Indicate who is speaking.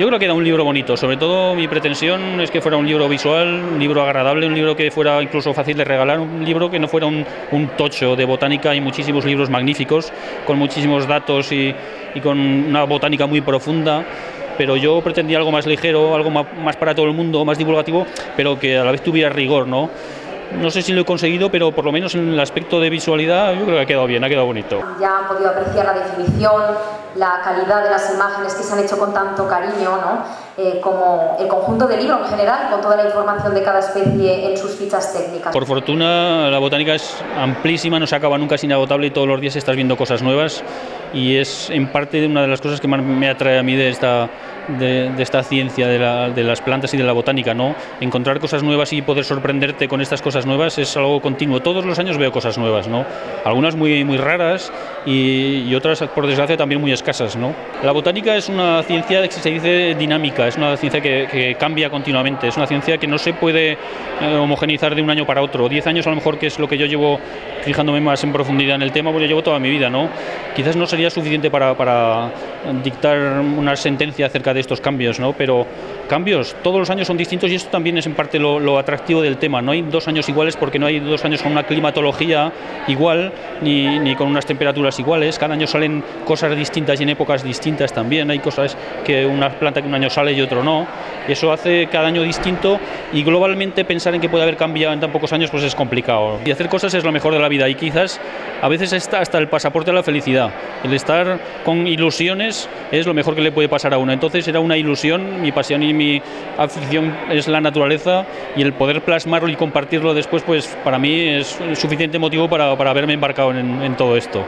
Speaker 1: Yo creo que era un libro bonito, sobre todo mi pretensión es que fuera un libro visual, un libro agradable, un libro que fuera incluso fácil de regalar, un libro que no fuera un, tocho de botánica, hay muchísimos libros magníficos, con muchísimos datos y, y con una botánica muy profunda pero yo pretendía algo más ligero, algo más, para todo el mundo, más divulgativo, pero que a la vez tuviera rigor, ¿no? No sé si lo he conseguido, pero por lo menos en el aspecto de visualidad yo creo que ha quedado bien, ha quedado bonito.
Speaker 2: Ya han podido apreciar la definición, la calidad de las imágenes que se han hecho con tanto cariño, ¿no? Eh, como el conjunto del libro en general, con toda la información de cada especie en sus fichas técnicas.
Speaker 1: Por fortuna, la botánica es amplísima, no se acaba nunca, es inagotable y todos los días estás viendo cosas nuevas y es en parte una de las cosas que más me atrae a mí de esta, de, esta ciencia de, las plantas y de la botánica, ¿no? Encontrar cosas nuevas y poder sorprenderte con estas cosas nuevas es algo continuo. Todos los años veo cosas nuevas, ¿no? Algunas muy, muy raras y, otras, por desgracia, también muy escasas, ¿no? La botánica es una ciencia que se dice dinámica, es una ciencia que, cambia continuamente, es una ciencia que no se puede eh, homogeneizar de un año para otro. Diez años a lo mejor que es lo que yo llevo fijándome más en profundidad en el tema, yo llevo toda mi vida, ¿no? Quizás no sería suficiente para, para dictar una sentencia acerca de estos cambios, ¿no? Pero cambios, todos los años son distintos y esto también es en parte lo, atractivo del tema. No hay dos años iguales porque no hay dos años con una climatología igual ni, ni, con unas temperaturas iguales. Cada año salen cosas distintas y en épocas distintas también. Hay cosas que una planta que un año sale y otro no. Eso hace cada año distinto y globalmente pensar en que puede haber cambiado en tan pocos años pues es complicado. Y hacer cosas es lo mejor de la vida y quizás a veces está hasta el pasaporte a la felicidad. El estar con ilusiones es lo mejor que le puede pasar a uno. Entonces era una ilusión, mi pasión y mi afición es la naturaleza y el poder plasmarlo y compartirlo después, pues para mí es suficiente motivo para, para haberme embarcado en, en todo esto.